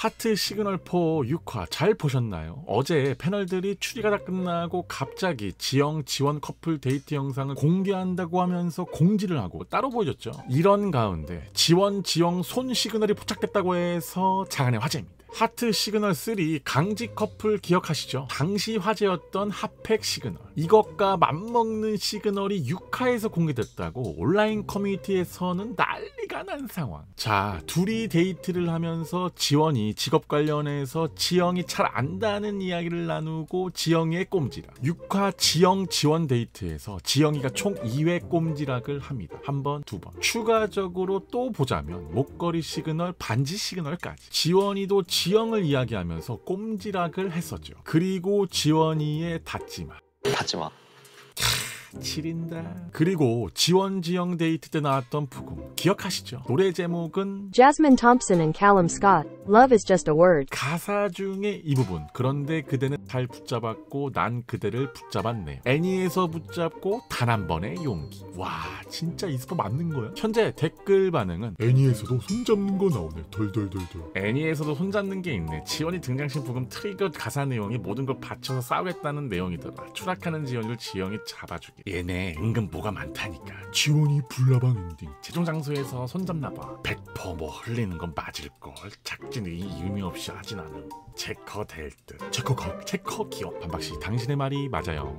하트 시그널 4 6화 잘 보셨나요? 어제 패널들이 추리가 다 끝나고 갑자기 지영 지원 커플 데이트 영상을 공개한다고 하면서 공지를 하고 따로 보여줬죠. 이런 가운데 지원 지영 손 시그널이 포착됐다고 해서 장안의 화제입니다. 하트 시그널 3 강지 커플 기억하시죠? 당시 화제였던 핫팩 시그널. 이것과 맞먹는 시그널이 6화에서 공개됐다고 온라인 커뮤니티에서는 난리가 난 상황. 자, 둘이 데이트를 하면서 지원이 직업 관련해서 지영이 잘 안다는 이야기를 나누고 지영이의 꼼지락. 6화 지영 지원 데이트에서 지영이가 총 2회 꼼지락을 합니다. 한 번, 두 번. 추가적으로 또 보자면 목걸이 시그널, 반지 시그널까지. 지원이도 지영을 이야기하면서 꼼지락을 했었죠. 그리고 지원이의 닫지마. 닫지 마. 지린다. 그리고 지원 지영 데이트 때 나왔던 브금 기억하시죠? 노래 제목은 Jasmine Thompson and Calum Scott. Love is just a word. 가사 중에 이 부분. 그런데 그대는 잘 붙잡았고 난 그대를 붙잡았네. 애니에서 붙잡고 단 한 번의 용기. 와 진짜 이 스포 맞는 거야? 현재 댓글 반응은 애니에서도 손잡는 거 나오네. 덜덜덜덜. 애니에서도 손잡는 게 있네. 지원이 등장신 브금 트리거 가사 내용이 모든 걸 바쳐서 싸우겠다는 내용이더라. 추락하는 지원을 지영이 잡아주게. 얘네 은근 뭐가 많다니까. 지원이 불나방 엔딩. 최종 장소에서 손잡나봐. 100%뭐 흘리는 건 맞을걸. 작진이 의미 없이 하진 않음. 최커 될 듯. 최커 거. 최커 기억. 반박 시 당신의 말이 맞아요.